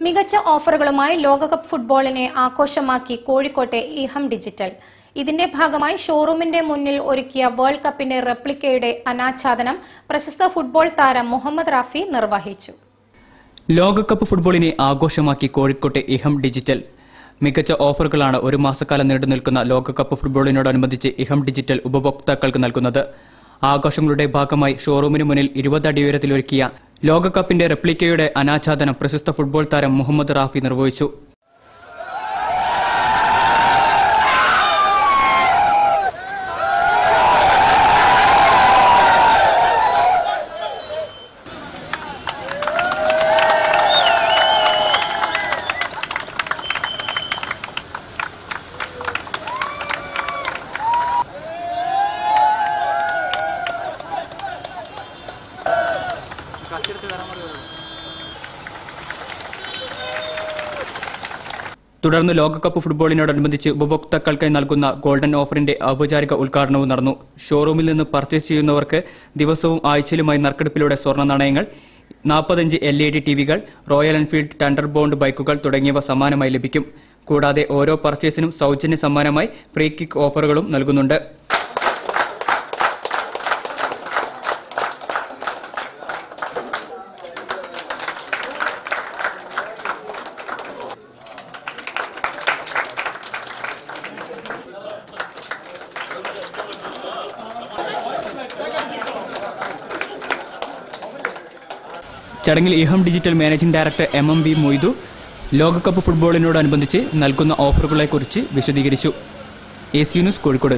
മികച്ച ഓഫറുകളുമായി ലോകകപ്പ് ഫുട്ബോളിനെ ആഘോഷമാക്കി കോഴിക്കോട്ടെ ഇഹം ഡിജിറ്റൽ. ഇതിന്റെ ഭാഗമായി ഷോറൂമിന്റെ മുന്നിൽ ഒരുക്കിയ വേൾഡ് കപ്പിന്റെ റെപ്ലിക്കയുടെ അനാച്ഛാദനം പ്രശസ്ത ഫുട്ബോൾ താരം മുഹമ്മദ് റാഫി നിർവഹിച്ചു. ലോകകപ്പ് ഫുട്ബോളിനെ ആഘോഷമാക്കി കോഴിക്കോട്ടെ ഇഹം ഡിജിറ്റൽ. മികച്ച ഓഫറുകളാണ് ഒരു മാസക്കാലം നീണ്ടു നിൽക്കുന്ന ലോകകപ്പ് ഫുട്ബോളിനോടനുബന്ധിച്ച് ഇഹം ഡിജിറ്റൽ ഉപഭോക്താക്കൾക്ക് നൽകുന്നത്. ആഘോഷങ്ങളുടെ ഭാഗമായി ഷോറൂമിന് മുന്നിൽ ഇരുപത് അടി ഉയരത്തിലൊരുക്കിയ ലോകകപ്പിന്റെ റെപ്ലിക്കയുടെ അനാച്ഛാദനം പ്രശസ്ത ഫുട്ബോൾ താരം മുഹമ്മദ് റാഫി നിർവഹിച്ചു. തുടർന്ന് ലോകകപ്പ് ഫുട്ബോളിനോടനുബന്ധിച്ച് ഉപഭോക്താക്കൾക്കായി നൽകുന്ന ഗോൾഡൻ ഓഫറിന്റെ ഔപചാരിക ഉദ്ഘാടനവും നടന്നു. ഷോറൂമിൽ നിന്ന് പർച്ചേസ് ചെയ്യുന്നവർക്ക് ദിവസവും ആഴ്ചയിലുമായി നറുക്കെടുപ്പിലൂടെ സ്വർണ നാണയങ്ങൾ നാൽപ്പത്തഞ്ച് എൽ ഇ ഡി ടിവികൾ റോയൽ എൻഫീൽഡ് ടണ്ടർ ബോണ്ട് ബൈക്കുകൾ തുടങ്ങിയവ സമ്മാനമായി ലഭിക്കും. കൂടാതെ ഓരോ പർച്ചേസിനും സൗജന്യ സമ്മാനമായി ഫ്രീ കിക്ക് ഓഫറുകളും നൽകുന്നുണ്ട്. ചടങ്ങിൽ Eham Digital managing director M M V Moidu ലോകകപ്പ് ഫുട്ബോളിനോടനുബന്ധിച്ച് നൽകുന്ന ഓഫറുകളെക്കുറിച്ച് വിശദീകരിച്ചു. A C News Kozhikode.